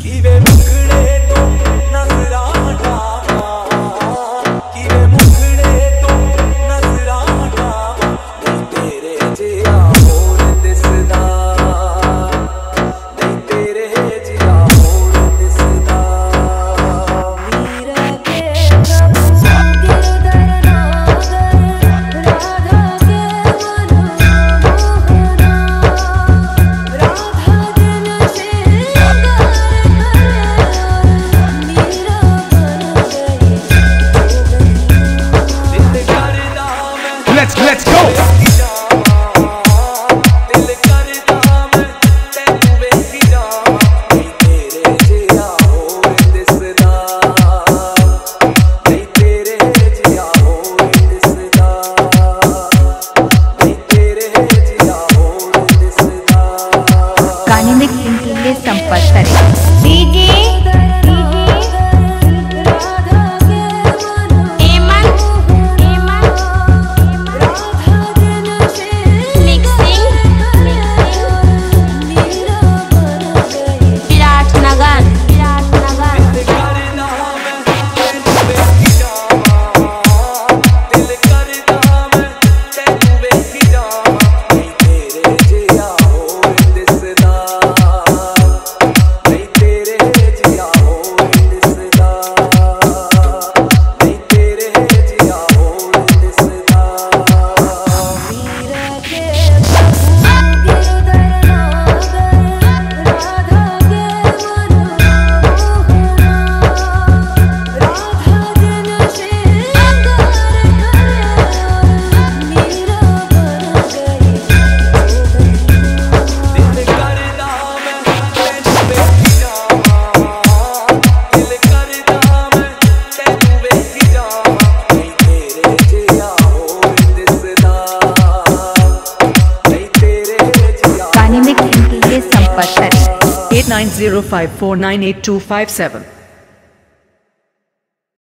Give it let's let's go. संपर्क करें Nine zero five four nine eight two five seven.